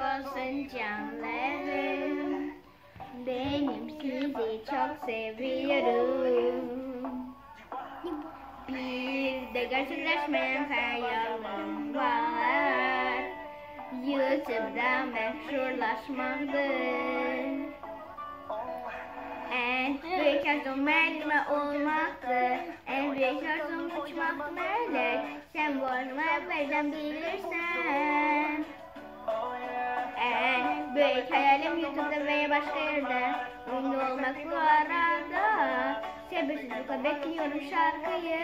olsun canlarım. Benim sizi çok seviyorum. Bir de gerçekleşmeyen hayallerim var. YouTube'da meşhurlaşmaktır. En büyük arzum elime olmaktı. En büyük arzum uçmak melek. Sen boynuma verden bilirsen. Başka yerde. Ünlü olmak bu arada. Sabırsızlıkla bekliyorum şarkıyı.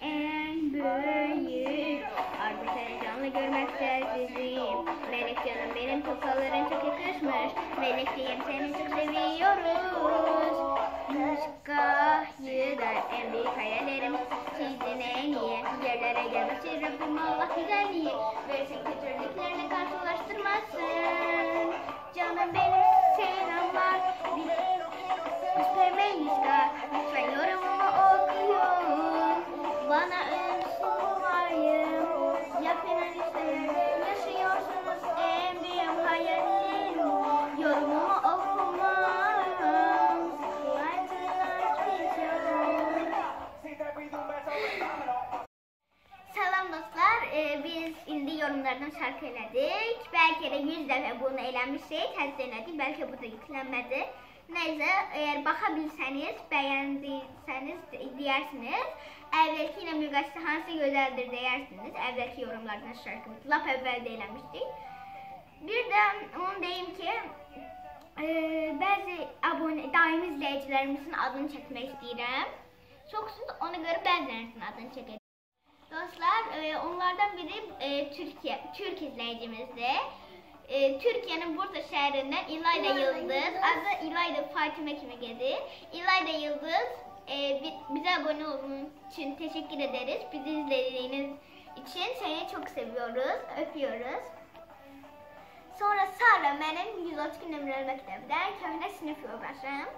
En büyük artık heyecanla görmekte siziyim. Melek canım benim tokaların çok yakışmış. Melek diyeyim seni çok seviyoruz. Müzikayı da en büyük hayallerim. Sizin en iyi yerlere gelmesi Rabbim Allah güzelliği. Versin kötülüklerle karşılaştırmasın. Canım benim selamlar. Üstlemeyiska. yorumlardan şərh elədik. Bəlkə də 100 dəfə bunu eləmişik, təzə elədik. Bəlkə bu da yüklənmədi. Nəysə, əgər baxa bilsəniz, bəyəndiysəniz deyərsiniz. Əvvəlki ilə müqayisə hansı gözəldir deyərsiniz. Əvvəlki yorumlardan şərhimiz lap əvvəldə eləmişdik. Bir də onu deyim ki, e, bəzi abunə daimi izləyicilərimizin adını çəkmək istəyirəm. Çoxsunuz, ona görə bəzilərinizin adını çəkəcəm. Dostlar, e, onlardan biri e, Türkiye, Türk izleyicimizdi. E, Türkiye'nin Bursa şehrinden İlayda Yıldız, adı İlayda Fatime Kimegedi. İlayda Yıldız, e, bi- bize abone olduğunuz için teşekkür ederiz. Bizi izlediğiniz için seni çok seviyoruz, öpüyoruz. Sonra Sara benim 130 nömrəli məktəbdən köhnə sinif yoldaşım.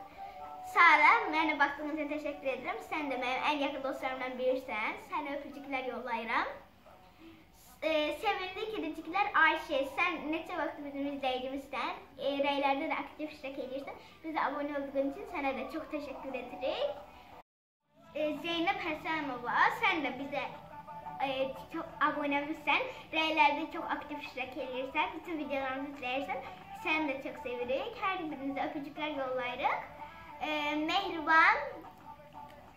Sara, mənə baxdığınız üçün təşəkkür edirəm. Sən də mənim ən yaxın dostlarımdan birisən. Sənə öpücüklər yollayıram. E, sevimli kediciklər Ayşe, sən neçə vaxt bizim izləyicimizsən. E, rəylərdə də aktiv iştirak edirsən. Bizə abunə olduğun üçün sənə də çox təşəkkür edirik. E, Zeynep Həsənova, sən də bizə e, çok abonemizsen, reylerde çok aktif iştirak edirsən, bütün videolarımızı izləyirsən, sən də çox sevirik. Hər birinizə öpücüklər yollayırıq. E, Mehriban,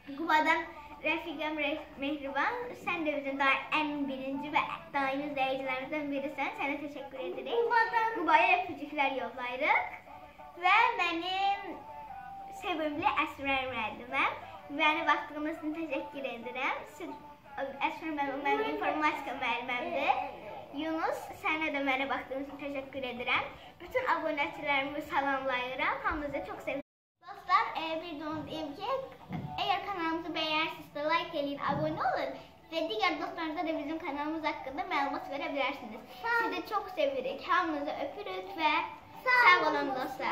Qubadan Rəfiqəm Mehriban, sən də bizim daha ən birinci və daimi izləyicilərimizdən birisən. Sənə təşəkkür edirik. Qubaya öpücüklər yollayırıq. Və mənim sevimli Əsrər müəlliməm. Məni vaxtınız üçün təşəkkür edirəm. Siz Əsrər müəllim mənim informatika müəllimimdir. Yunus, sənə də mənə baxdığınız üçün təşəkkür edirəm. Bütün abunəçilərimi salamlayıram. Hamınızı çox sevirəm. E, diyeyim ki, eğer kanalımızı beğenirseniz de like edin, abone olun. Ve diğer dostlarınıza da bizim kanalımız hakkında malumat verebilirsiniz. Sizi çok sevirik. Hamınızı öpürük ve sağ olun dostlar.